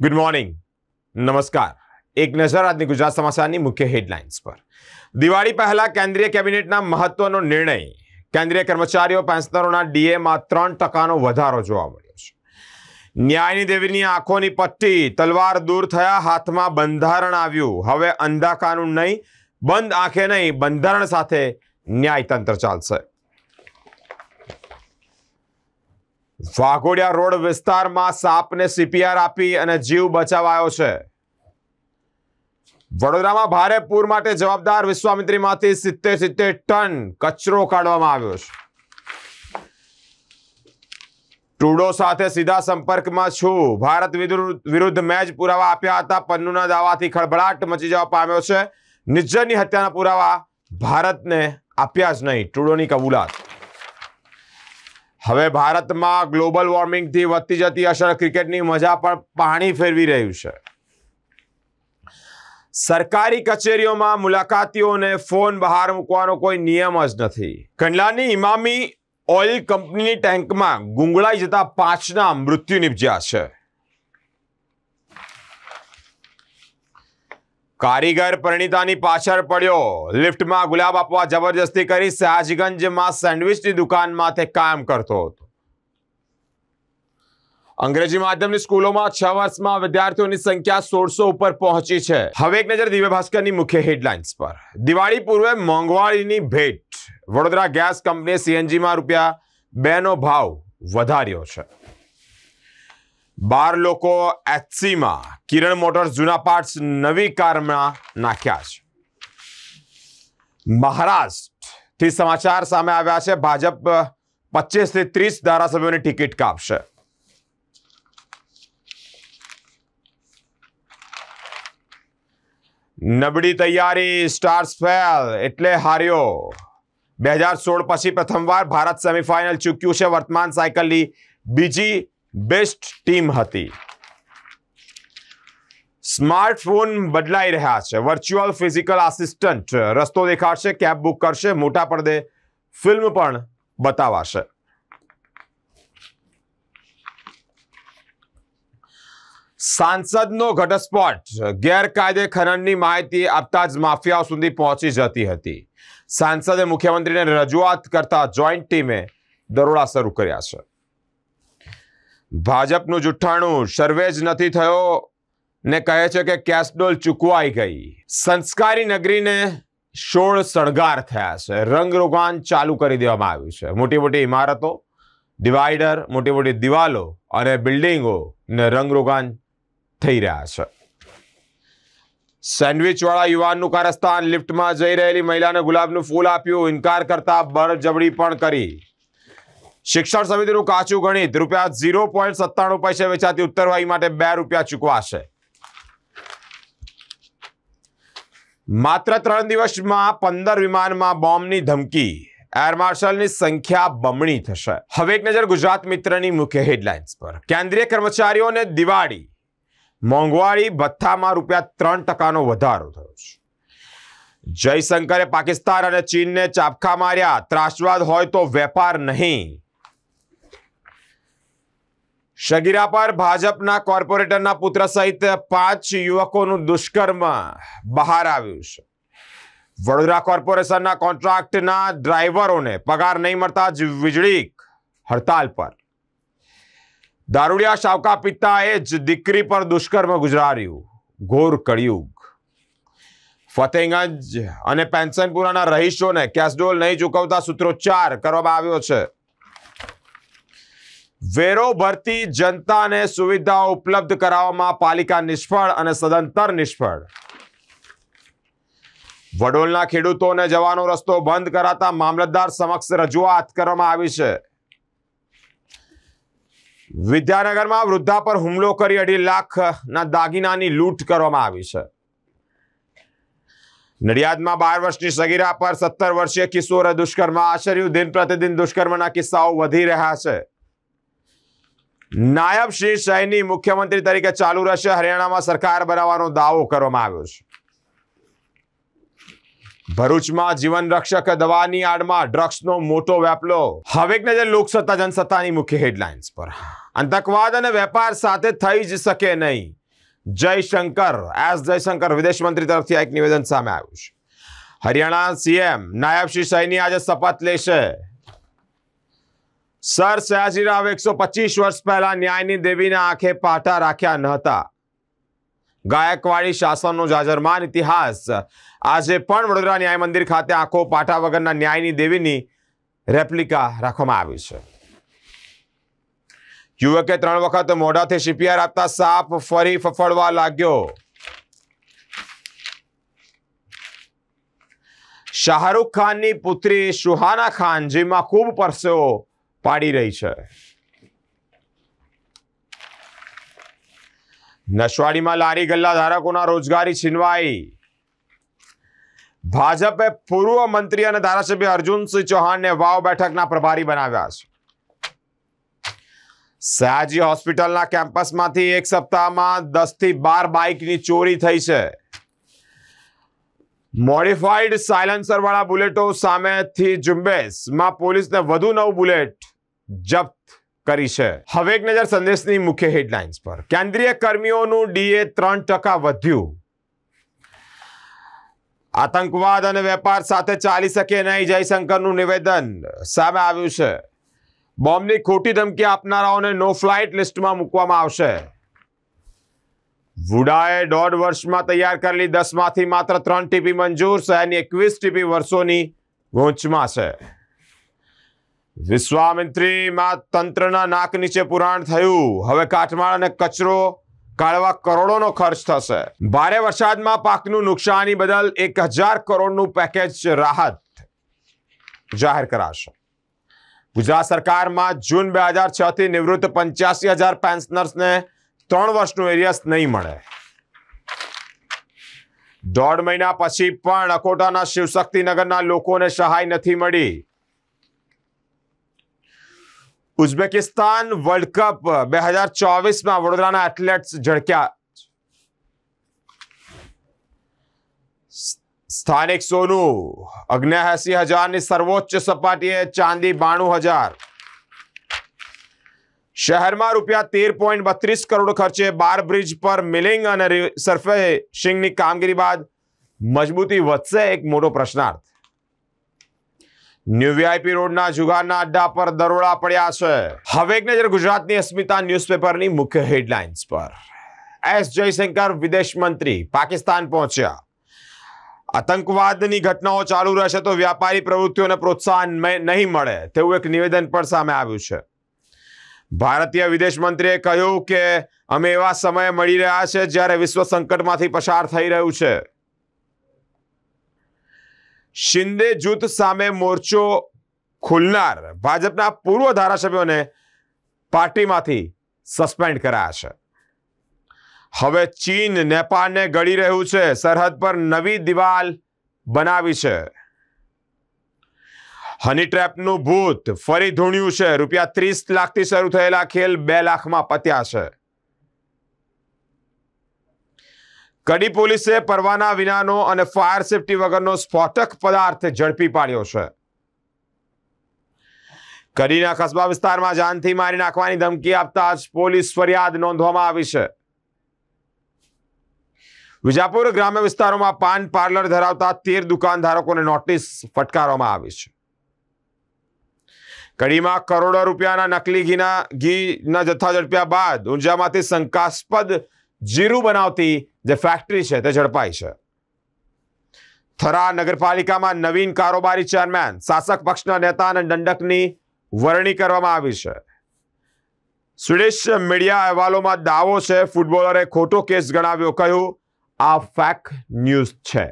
Good morning નમસ્કાર. એક નજર આજની ગુજરાત સમાચારની મુખ્ય હેડલાઇન્સ પર. દિવાળી પહેલા કેન્દ્રીય કેબિનેટના મહત્વનો નિર્ણય. કેન્દ્રીય કર્મચારીઓ પેન્શનરોના ડીએમાં ત્રણ ટકાનો વધારો જોવા મળ્યો છે. ન્યાયની દેવીની આંખોની પટ્ટી, તલવાર દૂર થયા, હાથમાં બંધારણ આવ્યું. હવે અંધા કાનૂન નહીં, બંધ આંખે નહીં, બંધારણ સાથે ન્યાયતંત્ર ચાલશે. વાઘોડિયા રોડ વિસ્તારમાં સાપને સીપીઆર આપી અને જીવ બચાવાયો છે. વડોદરામાં ભારે પૂર માટે જવાબદાર વિશ્વામિત્રીમાંથી સિત્તેર સિત્તેર ટન કચરો કાઢવામાં આવ્યો છે. ટુડો સાથે સીધા સંપર્કમાં છું. ભારત વિરુદ્ધ મેચ પુરાવા આપ્યા હતા. પન્નુના દાવાથી ખળભળાટ મચી જવા પામ્યો છે. નિજ્જરની હત્યાના પુરાવા ભારતને આપ્યા જ નહીં. ટુડોની કબૂલાત. હવે ભારતમાં ગ્લોબલ વોર્મિંગથી વધતી જતી અસર ક્રિકેટની મજા પણ પાણી ફેરવી રહ્યું છે. સરકારી કચેરીઓમાં મુલાકાતીઓને ફોન બહાર મૂકવાનો કોઈ નિયમ જ નથી. કંડલાની ઇમામી ઓઇલ કંપનીની ટેન્કમાં ગુંગળાઈ જતા પાંચના મૃત્યુ નિપજ્યા છે. કારીગર પરિણીતાની પાછળ પડ્યો. લિફ્ટમાં ગુલાબ આપવા જબરજસ્તી કરી સયાજગંજમાં સેન્ડવિચની દુકાનમાં તે કામ કરતો હતો. અંગ્રેજી માધ્યમની સ્કૂલોમાં છ વર્ષમાં વિદ્યાર્થીઓની સંખ્યા સોળસો ઉપર પહોંચી છે. હવે એક નજર દિવ્ય ભાસ્કરની મુખ્ય હેડલાઇન્સ પર. દિવાળી પૂર્વે મોંઘવાળીની ભેટ. વડોદરા ગેસ કંપનીએ સીએનજીમાં રૂપિયા બેનો ભાવ વધાર્યો છે. બાર લોકો એચસીમાં કિરણ મોટર્સ જૂના પાર્ટ્સ નવી કારમાં નાખ્યા છે. મહારાષ્ટ્રથી સમાચાર સામે આવ્યા છે. ભાજપ પચીસથી ત્રીસ ધારાસભ્યોની ટિકિટ કાપશે. નબળી તૈયારી સ્ટાર્સ ફેલ એટલે હાર્યો. બે હજાર સોળ પછી પ્રથમવાર ભારત સેમિફાઇનલ ચૂક્યું છે. વર્તમાન સાયકલની બીજી બેસ્ટ ટીમ હતી. સ્માર્ટફોન બદલાઈ રહ્યા છે. વર્ચ્યુઅલ ફિઝિકલ આસિસ્ટન્ટ રસ્તો દેખાડશે કેબ બુક કરશે, મોટા પડદે ફિલ્મ પણ બતાવાશે. સાંસદનો ઘટસ્ફોટ, ગેરકાયદે ખનનની માહિતી આપતા જ માફિયાઓ સુધી પહોંચી જતી હતી. સાંસદે મુખ્યમંત્રીને રજૂઆત કરતા જોઈન્ટ ટીમે દરોડા શરૂ કર્યા છે. ભાજપનું જુઠ્ઠાણું સર્વે જ નથી થયો ને કહે છે કે કેસડોલ ચૂકવાઈ ગઈ. સંસ્કારી નગરીને સોળ શણગાર થયા છે. રંગરોગાન ચાલુ કરી દેવામાં આવ્યું છે. મોટી મોટી ઇમારતો, ડિવાઈડર, મોટી મોટી દિવાલો અને બિલ્ડિંગોને રંગરોગાન થઈ રહ્યા છે. સેન્ડવિચવાળા યુવાનનું કારસ્તાન. લિફ્ટમાં જઈ રહેલી મહિલાને ગુલાબનું ફૂલ આપ્યું. ઇનકાર કરતા બરજબડી પણ કરી. શિક્ષણ સમિતિનું કાચું ગણિત. રૂપિયા ઝીરો પોઈન્ટ સત્તાણું પૈસે વેચાતી ઉત્તરવાહી માટે બે રૂપિયા ચૂકવાશે. માત્ર ત્રણ દિવસમાં પંદર વિમાનમાં બોમ્બની ધમકી. એર માર્શલની સંખ્યા બમણી થશે. હવે એક નજર ગુજરાત મિત્રની મુખ્ય હેડલાઇન્સ પર. કેન્દ્રીય કર્મચારીઓને દિવાળી. મોંઘવારી ભથ્થામાં રૂપિયા ત્રણ ટકાનો વધારો થયો છે. જયશંકરે પાકિસ્તાન અને ચીનને ચાપખા માર્યા. ત્રાસવાદ હોય તો વેપાર નહીં. શગીરા પર ભાજપના કોર્પોરેટરના પુત્ર સહિત પાંચ યુવકોનું દુષ્કર્મ બહાર આવ્યું છે. વડોદરા કોર્પોરેશનના કોન્ટ્રાક્ટના ડ્રાઈવરોને પગાર નહીં મળતા જ વીજળી હડતાલ પર. દારૂડિયા શાવકા પિતાએ જ દીકરી પર દુષ્કર્મ ગુજાર્યું ઘોર કળિયુગ. ફતેગંજ અને પેન્શનપુરાના રહીશોને કેસડોલ નહીં ચૂકવતા સૂત્રોચ્ચાર કરવામાં આવ્યો છે. વેરો ભરતી જનતાને સુવિધાઓ ઉપલબ્ધ કરાવવામાં પાલિકા નિષ્ફળ અને સદંતર નિષ્ફળ. વડોલના ખેડૂતોને જવાનો રસ્તો બંધ કરાતા મામલતદાર સમક્ષ રજૂઆત કરવામાં આવી છે. વિદ્યાનગરમાં વૃદ્ધા પર હુમલો કરી અઢી લાખના દાગીનાની લૂંટ કરવામાં આવી છે. નડિયાદમાં બાર વર્ષની સગીરા પર સત્તર વર્ષીય કિશોરે દુષ્કર્મ આચર્યું. દિન પ્રતિદિન દુષ્કર્મના કિસ્સાઓ વધી રહ્યા છે. નાયબ શ્રી સૈની મુખ્યમંત્રી તરીકે ચાલુ રહેશે. હરિયાણામાં સરકાર બનાવવાનો દાવો કરવામાં આવ્યો છે. ભરૂચમાં જીવન રક્ષક દવાની આડમાં ડ્રગ્સનો મોટો વ્યાપલો હવે નજર લોકસત્તા જનસત્તાની મુખ્ય હેડલાઇન્સ પર. આતંકવાદ અને વેપાર સાથે થઈ જ શકે નહીં. જયશંકર, એસ જયશંકર વિદેશ મંત્રી તરફથી એક નિવેદન સામે આવ્યું છે. હરિયાણા સીએમ નાયબ શ્રી સૈની આજે શપથ લેશે. સર સયાજીરાવ એકસો પચીસ વર્ષ પહેલા ન્યાયની દેવીના આંખે પાટા રાખ્યા ન હતા. ગાયકવાડી શાસનનો જાજરમાન ઇતિહાસ. આજે પણ વડોદરા ન્યાય મંદિર ખાતે આંખો પાટા વગરના ન્યાયની દેવીની રેપ્લિકા રાખવામાં આવી છે. યુવકે ત્રણ વખત મોઢાથી સીપીઆર આપતા સાપ ફરી ફફડવા લાગ્યો. શાહરૂખ ખાનની પુત્રી સુહાના ખાન જેમાં ખૂબ પરસેવો પાડી રહી છે. નસવાડીમાં લારી ગલ્લા ધારકોના રોજગારી છીનવાઈ. ભાજપે પૂર્વ મંત્રી અને ધારાસભ્ય અર્જુનસિંહ ચૌહાણને વાવ બેઠકના પ્રભારી બનાવ્યા છે. સયાજી હોસ્પિટલના કેમ્પસમાંથી એક સપ્તાહમાં દસથી બાર બાઇકની ચોરી થઈ છે. મોડિફાઈડ સાયલેન્સર વાળા બુલેટો સામેથી ઝુંબેશમાં પોલીસને વધુ નવ બુલેટ જપ્ત કરી છે. હવે એક નજર સંદેશની મુખ્ય હેડલાઇન્સ પર. કેન્દ્રીય કર્મીઓનું ડીએ ત્રણ ટકા વધ્યું. આતંકવાદ અને વેપાર સાથે ચાલી શકે નહીં જયશંકરનું નિવેદન સામે આવ્યું છે. બોમ્બની ખોટી ધમકી આપનારાઓને નો ફ્લાઇટ લિસ્ટમાં મૂકવામાં આવશે. વુડાએ દોઢ વર્ષમાં તૈયાર કરેલી દસમાંથી માત્ર ત્રણ ટીપી મંજૂર, શહેરની એકવીસ ટીપી વર્ષોની ગૂંચમાં છે. વિશ્વામિત્રીમાં તંત્રના નાક નીચે પુરાણ થયું. હવે કાટમાળ અને કચરો કાઢવા કરોડોનો ખર્ચ થશે. ભારે વરસાદમાં પાકનું નુકસાની બદલ એક હજાર કરોડનું પેકેજ રાહત જાહેર કરાશે. ગુજરાત સરકારમાં જૂન બે હજાર છથી નિવૃત્ત પંચ્યાસી હજાર પેન્શનર્સને ત્રણ વર્ષનું એરિયસ નહીં મળે. દોઢ મહિના પછી પણ અકોટાના શિવશક્તિનગરના લોકોને સહાય નથી મળી. ઉઝબેકિસ્તાન વર્લ્ડ કપ બે હજાર ચોવીસમાં વડોદરાના એથ્લેટ્સ ઝળક્યા. સ્થાનિક સોનું અગ્નેએસી હજારની સર્વોચ્ચ સપાટીએ ચાંદી બાણું હજાર. શહેરમાં રૂપિયા તેર પોઈન્ટ બત્રીસ કરોડ ખર્ચે બાર બ્રિજ પર મિલિંગ અને સરફેસિંગની કામગીરી બાદ મજબૂતી વધશે એક મોટો પ્રશ્નાર્થ. ન્યૂ વીઆઈપી રોડના જુગારના અડ્ડા પર દરોડા પડ્યા છે. હવે એક નજર ગુજરાતની અસ્મિતા ન્યૂઝપેપરની મુખ્ય હેડલાઇન્સ પર. એસ જયશંકર વિદેશ મંત્રી પાકિસ્તાન પહોંચ્યા. આતંકવાદની ઘટનાઓ ચાલુ રહેશે તો વ્યાપારી પ્રવૃત્તિઓને પ્રોત્સાહન નહીં મળે તેવું એક નિવેદન પણ સામે આવ્યું છે. ભારતીય વિદેશ મંત્રીએ કહ્યું કે અમે એવા સમયે મળી રહ્યા છે જ્યારે વિશ્વ સંકટમાંથી પસાર થઈ રહ્યું છે. શિંદે જૂથ સામે મોરચો ખુલનાર. ભાજપના પૂર્વ ધારાસભ્યોને પાર્ટીમાંથી સસ્પેન્ડ કરાયા છે હવે ચીન, નેપાળને ગળી રહ્યું છે. સરહદ પર નવી દિવાલ બનાવી છે. હની ટ્રેપનું ભૂત ફરી ધૂણ્યું છે. રૂપિયા ત્રીસ લાખથી શરૂ થયેલા ખેલ બે લાખમાં પત્યા છે. કડી પોલીસે પરવાના વિનાનો અને ફાયર સેફટી વગરનો સ્ફોટક પદાર્થ ઝડપી પાડ્યો છે. કડીના કસ્બા વિસ્તારમાં જાનથી મારી નાખવાની ધમકી આપતા જ પોલીસ ફરિયાદ નોંધવામાં આવી છે. વિજાપુર ગ્રામ્ય વિસ્તારોમાં પાન પાર્લર ધરાવતા તેર દુકાનધારકોને નોટિસ ફટકારવામાં આવી છે. કડીમાં કરોડો રૂપિયાના નકલી ઘીના ઘીના જથ્થા ઝડપ્યા બાદ ઊંઝામાંથી શંકાસ્પદ જીરું બનાવતી જે ફેક્ટરી છે તે ઝડપાઈ છે. થરા નગરપાલિકામાં નવીન કારોબારી ચેરમેન શાસક પક્ષના નેતા અને દંડકની વરણી કરવામાં આવી છે. સ્વીડિશ મીડિયા અહેવાલોમાં દાવો છે, ફૂટબોલરે ખોટો કેસ ગણાવ્યો, કહ્યું, આ ફેક ન્યૂઝ છે.